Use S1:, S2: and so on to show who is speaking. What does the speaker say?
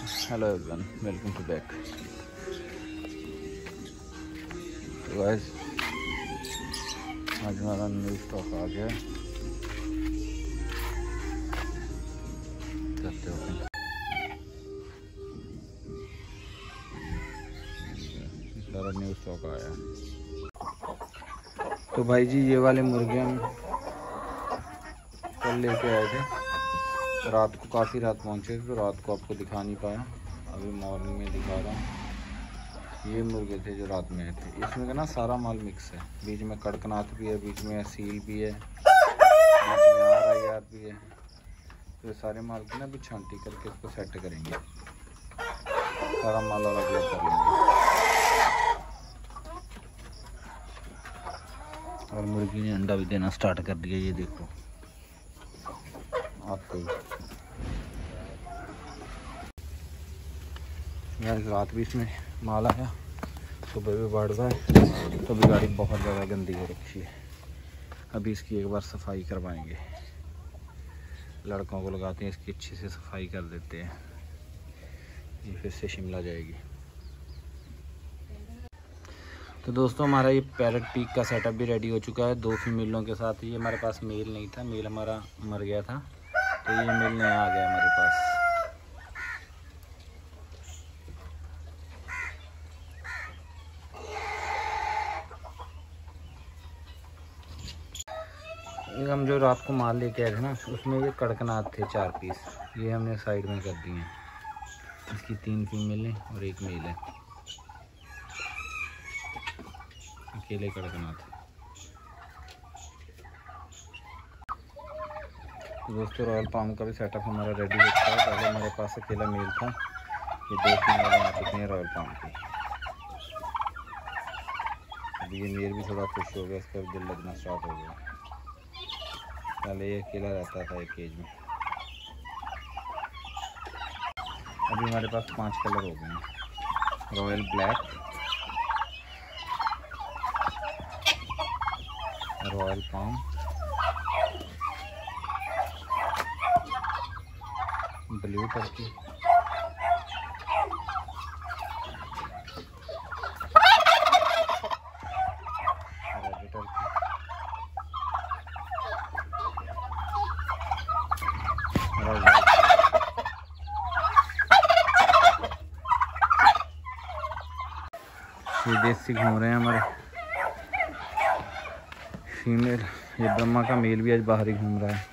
S1: Hello everyone welcome to back guys आज हमारा new stock आ गया। करते सारा न्यू स्टॉक आया। तो भाई जी, ये वाले मुर्गे हम कल लेके आए थे। रात को, काफ़ी रात पहुँचे तो रात को आपको दिखा नहीं पाया। अभी मॉर्निंग में दिखा रहा हूँ। ये मुर्गे थे जो रात में थे। इसमें का ना सारा माल मिक्स है। बीच में कड़कनाथ भी है, बीच में सील भी है, बीच में आर आर भी है। तो सारे माल की ना अभी छांटी करके इसको सेट करेंगे। सारा माल अलग अलग कर लेंगे। और मुर्गी ने अंडा भी देना स्टार्ट कर दिया, ये देखो। आते यार रात भी इसमें माल आया। सुबह भी बढ़ रहा है। तो भी गाड़ी बहुत ज़्यादा गंदी हो रखी है। अभी इसकी एक बार सफ़ाई करवाएँगे। लड़कों को लगाते हैं, इसकी अच्छी से सफ़ाई कर देते हैं। ये फिर से शिमला जाएगी। तो दोस्तों, हमारा ये पैरट पीक का सेटअप भी रेडी हो चुका है। दो फीमेलों के साथ। ये हमारे पास मेल नहीं था। मेल हमारा मर गया था। तो ये मेल नया आ गया हमारे पास। हम जो रात को माल लेके आए थे ना, उसमें ये कड़कनाथ थे चार पीस। ये हमने साइड में कर दिए हैं। इसकी तीन फीमेल है और एक मेल है। अकेले कड़कनाथ। तो दोस्तों रॉयल पाम का भी सेटअप हमारा रेडी हो चुका है। पहले हमारे पास अकेला मेल था। ये दो फीमेल आ चुके हैं रॉयल पाम की। अभी ये मेल भी थोड़ा खुश हो गया, इसका दिल लगना स्टार्ट हो गया। पहले ये अकेला रहता था एक केज में। अभी हमारे पास पाँच कलर हो गए हैं। Royal black royal palm blue turkey red turkey red ये देसी घूम रहे हैं हमारे। फीमेल, ये ब्रह्मा का मेल भी आज बाहर ही घूम रहा है।